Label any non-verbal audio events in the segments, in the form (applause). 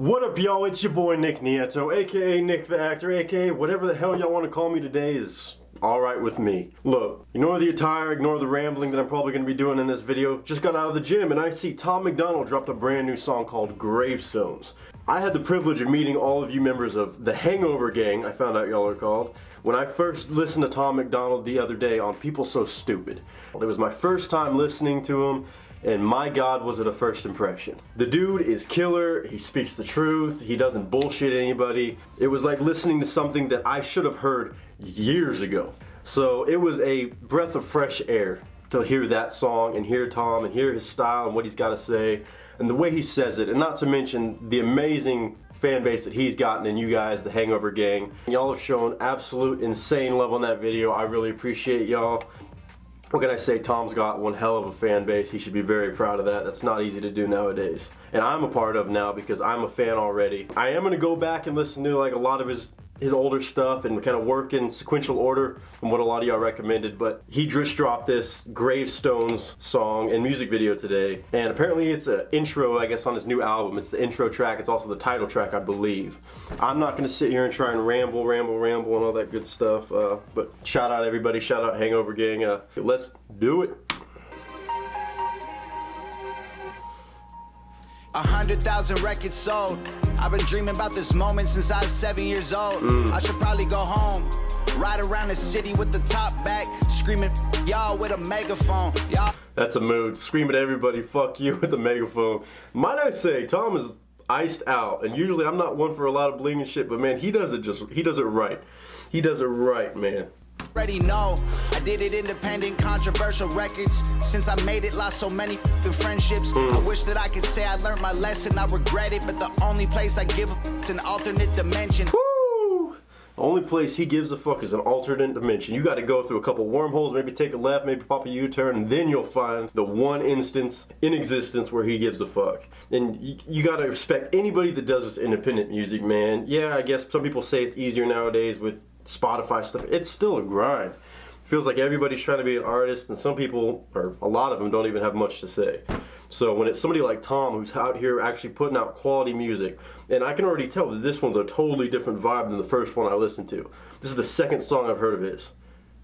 What up, y'all? It's your boy Nick Nieto, aka Nick the Actor, aka whatever the hell y'all want to call me today is alright with me. Look, ignore the attire, ignore the rambling that I'm probably going to be doing in this video. Just got out of the gym and I see Tom MacDonald dropped a brand new song called Gravestones. I had the privilege of meeting all of you members of the Hangover Gang, I found out y'all are called, when I first listened to Tom MacDonald the other day on People So Stupid. It was my first time listening to him and my god was it a first impression. The dude is killer, he speaks the truth, he doesn't bullshit anybody. It was like listening to something that I should have heard years ago. So it was a breath of fresh air to hear that song and hear Tom and hear his style and what he's got to say and the way he says it and not to mention the amazing fan base that he's gotten and you guys, the Hangover Gang. Y'all have shown absolute insane love on that video. I really appreciate y'all what can I say? Tom's got one hell of a fan base. He should be very proud of that. That's not easy to do nowadays. And I'm a part of now because I'm a fan already. I am going to go back and listen to like a lot of his his older stuff and kind of work in sequential order from what a lot of y'all recommended but he just dropped this gravestones song and music video today and apparently it's an intro I guess on his new album. It's the intro track it's also the title track I believe. I'm not gonna sit here and try and ramble ramble ramble and all that good stuff uh, but shout out everybody shout out hangover gang uh, let's do it A hundred thousand records sold. I've been dreaming about this moment since I was seven years old. Mm. I should probably go home. Ride around the city with the top back, screaming y'all with a megaphone. Y'all. That's a mood. Scream at everybody, fuck you (laughs) with a megaphone. Might I say, Tom is iced out, and usually I'm not one for a lot of bling and shit, but man, he does it just, he does it right. He does it right, man already know I did it independent, controversial records Since I made it, lost so many friendships mm. I wish that I could say I learned my lesson, I regret it But the only place I give a is an alternate dimension Woo! The only place he gives a fuck is an alternate dimension. You got to go through a couple wormholes, maybe take a left, maybe pop a U-turn, and then you'll find the one instance in existence where he gives a fuck. And you, you got to respect anybody that does this independent music, man. Yeah, I guess some people say it's easier nowadays with Spotify stuff, it's still a grind. feels like everybody's trying to be an artist, and some people, or a lot of them, don't even have much to say. So when it's somebody like Tom who's out here actually putting out quality music, and I can already tell that this one's a totally different vibe than the first one I listened to. This is the second song I've heard of his,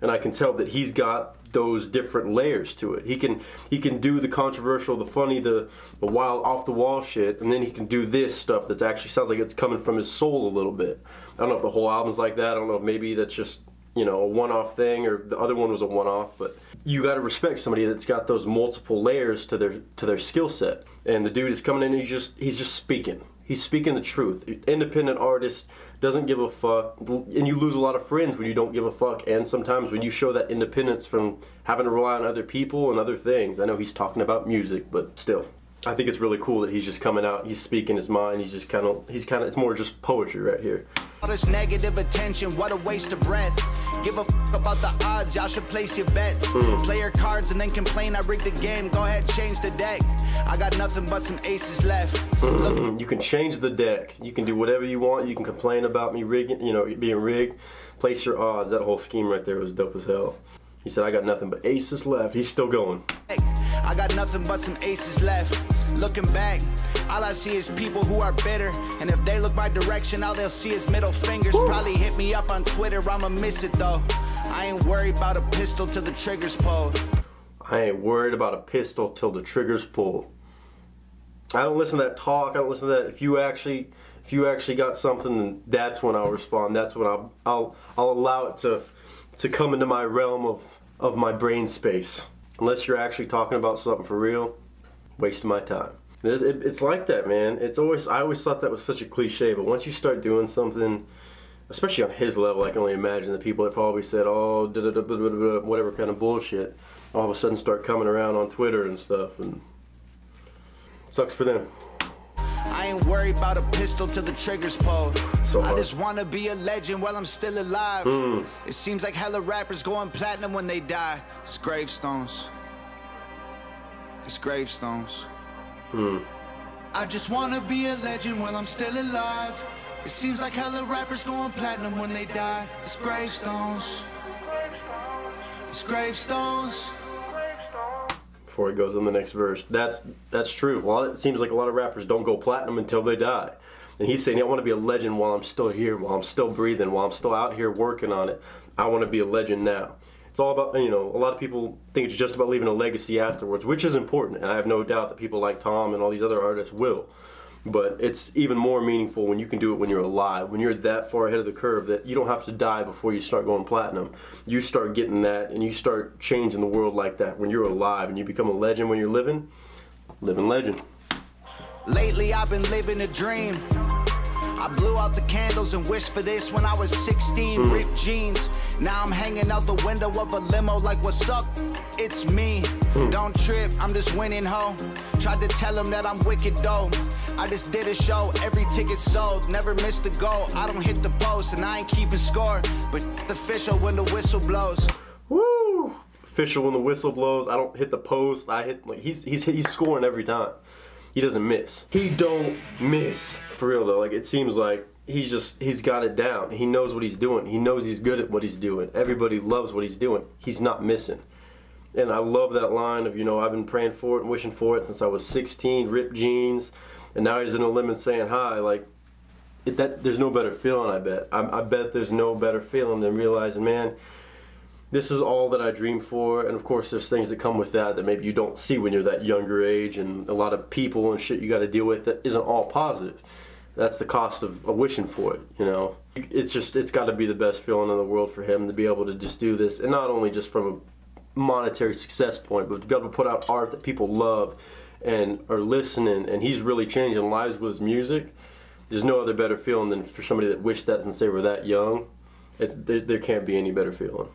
and I can tell that he's got those different layers to it. He can he can do the controversial, the funny, the, the wild, off the wall shit, and then he can do this stuff that actually sounds like it's coming from his soul a little bit. I don't know if the whole album's like that. I don't know if maybe that's just you know a one-off thing or the other one was a one-off, but you got to respect somebody that's got those multiple layers to their to their skill set. And the dude is coming in he's just he's just speaking. He's speaking the truth. Independent artist doesn't give a fuck, and you lose a lot of friends when you don't give a fuck. And sometimes when you show that independence from having to rely on other people and other things. I know he's talking about music, but still. I think it's really cool that he's just coming out. He's speaking his mind. He's just kind of, he's kind of, it's more just poetry right here. All this negative attention, what a waste of breath. Give a fuck about the odds, y'all should place your bets. Mm. Play your cards and then complain I rigged the game. Go ahead, change the deck. I got nothing but some aces left. you can change the deck. You can do whatever you want. You can complain about me rigging, you know, being rigged. Place your odds. That whole scheme right there was dope as hell. He said, I got nothing but aces left. He's still going. I got nothing but some aces left. Looking back, all I see is people who are bitter. And if they look my direction, all they'll see is middle fingers. Woo. Probably hit me up on Twitter, I'ma miss it though. I ain't worried about a pistol till the trigger's pulled. I ain't worried about a pistol till the trigger's pulled. I don't listen to that talk. I don't listen to that. If you actually, if you actually got something, that's when I'll respond. That's when I'll, I'll, I'll allow it to, to come into my realm of of my brain space. Unless you're actually talking about something for real, wasting my time. It, it's like that, man. It's always I always thought that was such a cliche, but once you start doing something, especially on his level, I can only imagine the people that probably said, "Oh, da, da, da, whatever kind of bullshit," all of a sudden start coming around on Twitter and stuff, and sucks for them. I ain't worried about a pistol till the trigger's pulled. So I just wanna be a legend while I'm still alive. Mm. It seems like hella rappers going platinum when they die. It's gravestones. It's gravestones. Mm. I just wanna be a legend while I'm still alive. It seems like hella rappers going platinum when they die. It's gravestones. It's gravestones before he goes on the next verse. That's that's true. A lot. Of, it seems like a lot of rappers don't go platinum until they die. And he's saying, I want to be a legend while I'm still here, while I'm still breathing, while I'm still out here working on it. I want to be a legend now. It's all about, you know, a lot of people think it's just about leaving a legacy afterwards, which is important. And I have no doubt that people like Tom and all these other artists will. But it's even more meaningful when you can do it when you're alive, when you're that far ahead of the curve that you don't have to die before you start going platinum. You start getting that and you start changing the world like that when you're alive and you become a legend when you're living. Living legend. Lately I've been living a dream. I blew out the candles and wished for this when I was 16. Mm. Ripped jeans. Now I'm hanging out the window of a limo like, what's up? It's me. Mm. Don't trip, I'm just winning home. Tried to tell him that I'm wicked though. I just did a show, every ticket sold, never missed a goal. I don't hit the post and I ain't keeping score, but the official when the whistle blows. Woo! Official when the whistle blows. I don't hit the post. I hit like he's he's he's scoring every time he doesn't miss. He don't miss. For real though, like it seems like he's just he's got it down. He knows what he's doing. He knows he's good at what he's doing. Everybody loves what he's doing. He's not missing. And I love that line of, you know, I've been praying for it and wishing for it since I was 16, ripped jeans, and now he's in a limit saying hi. Like, it, that there's no better feeling, I bet. I, I bet there's no better feeling than realizing, man, this is all that I dream for. And of course, there's things that come with that that maybe you don't see when you're that younger age, and a lot of people and shit you got to deal with that isn't all positive. That's the cost of, of wishing for it, you know. It's just, it's got to be the best feeling in the world for him to be able to just do this, and not only just from a monetary success point, but to be able to put out art that people love and are listening, and he's really changing lives with his music. There's no other better feeling than for somebody that wished that since they were that young. It's, there, there can't be any better feeling.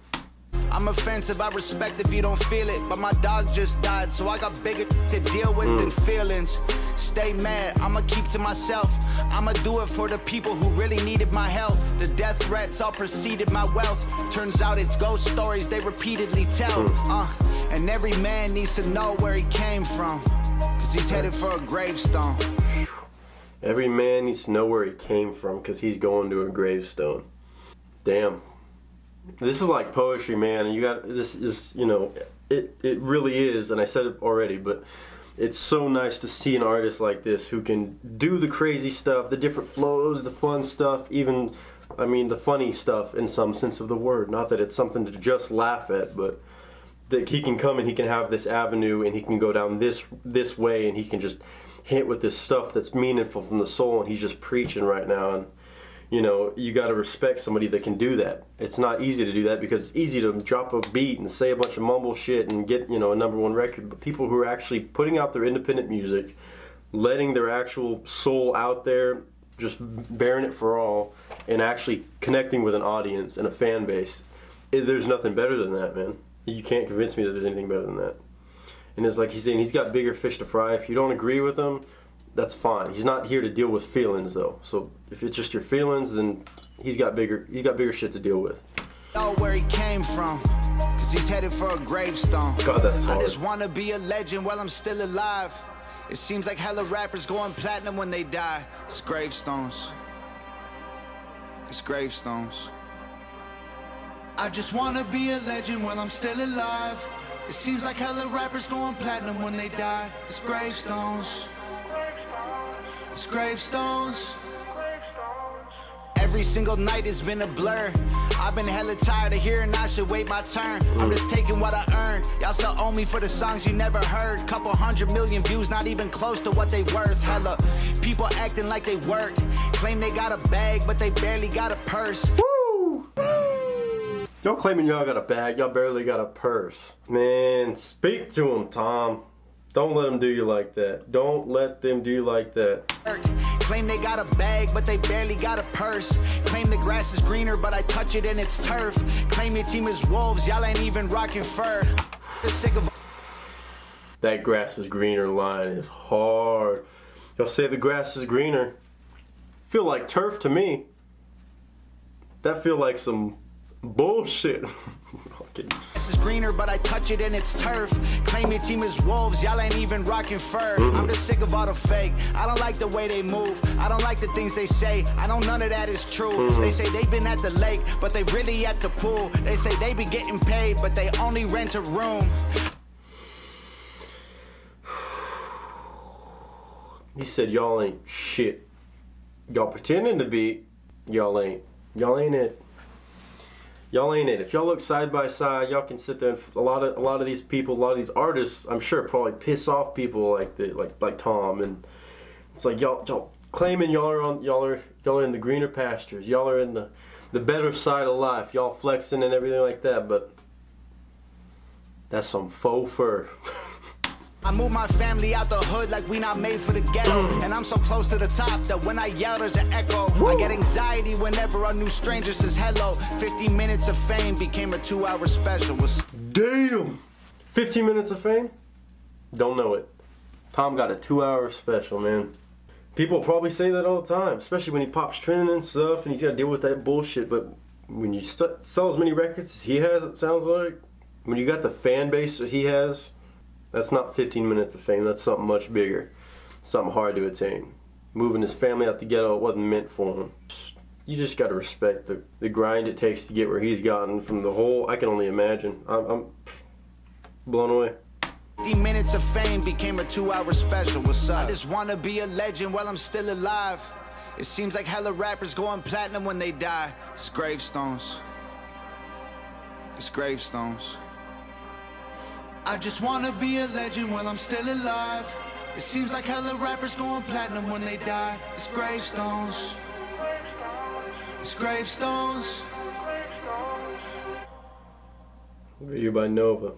I'm offensive, I respect if you don't feel it. But my dog just died, so I got bigger to deal with mm. than feelings. Stay mad, I'ma keep to myself. I'ma do it for the people who really needed my help. The death threats all preceded my wealth. Turns out it's ghost stories they repeatedly tell. Mm. Uh, and every man needs to know where he came from. Cause he's headed for a gravestone. Every man needs to know where he came from because he's going to a gravestone. Damn, this is like poetry, man. And you got this is you know it it really is, and I said it already, but it's so nice to see an artist like this who can do the crazy stuff, the different flows, the fun stuff, even I mean the funny stuff in some sense of the word. Not that it's something to just laugh at, but that he can come and he can have this avenue and he can go down this this way and he can just hit with this stuff that's meaningful from the soul and he's just preaching right now and you know, you got to respect somebody that can do that. It's not easy to do that because it's easy to drop a beat and say a bunch of mumble shit and get, you know, a number one record. But people who are actually putting out their independent music, letting their actual soul out there, just bearing it for all, and actually connecting with an audience and a fan base, it, there's nothing better than that, man. You can't convince me that there's anything better than that. And it's like he's saying, he's got bigger fish to fry. If you don't agree with him, that's fine. He's not here to deal with feelings though. So if it's just your feelings, then he's got bigger he's got bigger shit to deal with. Know where he came from, cause he's headed for a gravestone. God, that's hard. I just wanna be a legend while I'm still alive. It seems like hella rappers going platinum when they die. It's gravestones. It's gravestones. I just wanna be a legend while I'm still alive. It seems like hella rappers going platinum when they die. It's gravestones. It's gravestones. Every single night has been a blur. I've been hella tired of hearing I should wait my turn. I'm just taking what I earned. Y'all still owe me for the songs you never heard. Couple hundred million views, not even close to what they worth. Hella people acting like they work. Claim they got a bag, but they barely got a purse. Woo! Y'all claiming y'all got a bag, y'all barely got a purse. Man, speak to them, Tom. Don't let them do you like that. Don't let them do you like that. Claim they got a bag, but they barely got a purse. Claim the grass is greener, but I touch it and it's turf. Claim your team is wolves, y'all ain't even rocking fur. That grass is greener line is hard. Y'all say the grass is greener. Feel like turf to me. That feel like some bullshit. (laughs) This is greener, but I touch it and it's turf. Claim your team is wolves, y'all ain't even rocking fur. Mm-hmm. I'm just sick of all the fake. I don't like the way they move. I don't like the things they say. I know none of that is true. Mm-hmm. They say they've been at the lake, but they really at the pool. They say they be getting paid, but they only rent a room. (sighs) He said y'all ain't shit. Y'all pretending to be, y'all ain't. Y'all ain't it. Y'all ain't it. If y'all look side by side, y'all can sit there. a lot of a lot of these people, a lot of these artists, I'm sure probably piss off people like the like like Tom, and it's like y'all y'all claiming y'all are on y'all are y'all are in the greener pastures. Y'all are in the the better side of life. Y'all flexing and everything like that, but that's some faux fur. (laughs) I moved my family out the hood like we not made for the ghetto. Mm. And I'm so close to the top that when I yell, there's an echo. Woo. I get anxiety whenever a new stranger says hello. 50 minutes of fame became a two hour special. Was Damn! 15 minutes of fame? Don't know it. Tom got a two hour special, man. People probably say that all the time, especially when he pops trending and stuff and he's got to deal with that bullshit. But when you sell as many records as he has, it sounds like, when you got the fan base that he has, that's not 15 minutes of fame. That's something much bigger. Something hard to attain. Moving his family out the ghetto, it wasn't meant for him. You just got to respect the, the grind it takes to get where he's gotten from the whole. I can only imagine. I'm, I'm blown away. 50 minutes of fame became a two-hour special. What's up? I just wanna be a legend while I'm still alive. It seems like hella rappers going platinum when they die. It's gravestones. It's gravestones. I just wanna be a legend while I'm still alive. It seems like hella rappers going platinum when they die. It's gravestones. It's gravestones. Video by Nova.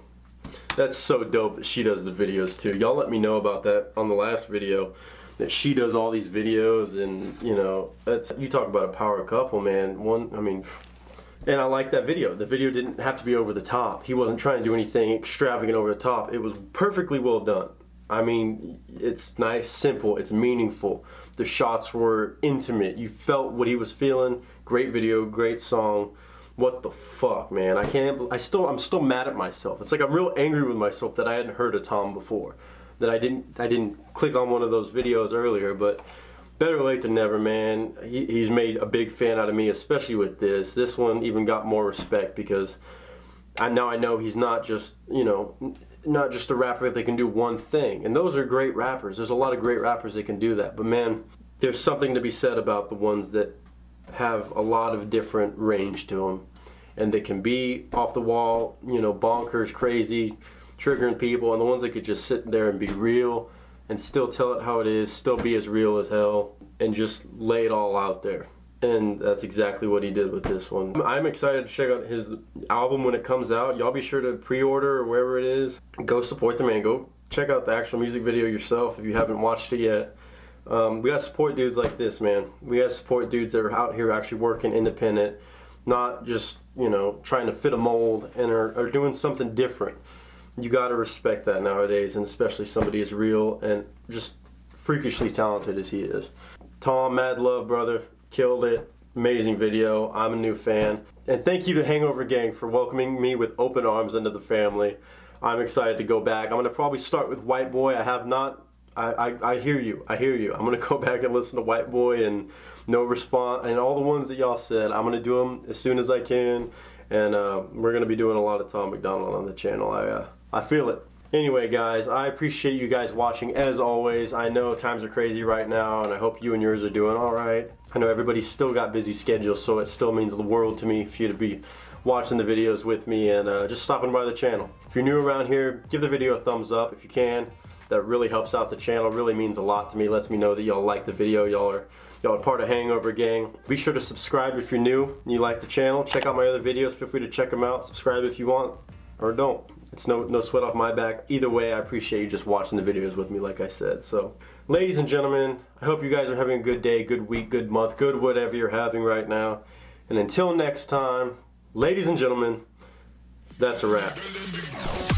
That's so dope that she does the videos too. Y'all let me know about that on the last video. That she does all these videos and you know, that's you talk about a power couple, man. One I mean and I like that video. The video didn't have to be over the top. He wasn't trying to do anything extravagant over the top. It was perfectly well done. I mean, it's nice, simple, it's meaningful. The shots were intimate. You felt what he was feeling. Great video, great song. What the fuck, man? I can't. I still. I'm still mad at myself. It's like I'm real angry with myself that I hadn't heard of Tom before. That I didn't. I didn't click on one of those videos earlier, but better late than never, man. He, he's made a big fan out of me, especially with this. This one even got more respect because I now I know he's not just you know not just a rapper that can do one thing. And those are great rappers. There's a lot of great rappers that can do that. But man, there's something to be said about the ones that have a lot of different range to them. And they can be off the wall, you know, bonkers, crazy, triggering people, and the ones that could just sit there and be real and still tell it how it is, still be as real as hell, and just lay it all out there. And that's exactly what he did with this one. I'm excited to check out his album when it comes out. Y'all be sure to pre-order or wherever it is. Go support the man. Go check out the actual music video yourself if you haven't watched it yet. Um, we got to support dudes like this, man. We got to support dudes that are out here actually working independent, not just, you know, trying to fit a mold and are, are doing something different you got to respect that nowadays, and especially somebody as real and just freakishly talented as he is. Tom, mad love, brother. Killed it. Amazing video. I'm a new fan. And thank you to Hangover Gang for welcoming me with open arms into the family. I'm excited to go back. I'm going to probably start with White Boy. I have not. I, I, I hear you. I hear you. I'm going to go (laughs) back and listen to White Boy and No Response and all the ones that y'all said. I'm going to do them as soon as I can. And uh, we're going to be doing a lot of Tom MacDonald on the channel. I, uh, I feel it. Anyway, guys, I appreciate you guys watching as always. I know times are crazy right now, and I hope you and yours are doing all right. I know everybody's still got busy schedules, so it still means the world to me for you to be watching the videos with me and uh, just stopping by the channel. If you're new around here, give the video a thumbs up if you can. That really helps out the channel, really means a lot to me, lets me know that y'all like the video, y'all are y'all are part of Hangover Gang. Be sure to subscribe if you're new and you like the channel. Check out my other videos, feel free to check them out. Subscribe if you want, or don't. It's no, no sweat off my back. Either way, I appreciate you just watching the videos with me, like I said. So, ladies and gentlemen, I hope you guys are having a good day, good week, good month, good whatever you're having right now. And until next time, ladies and gentlemen, that's a wrap.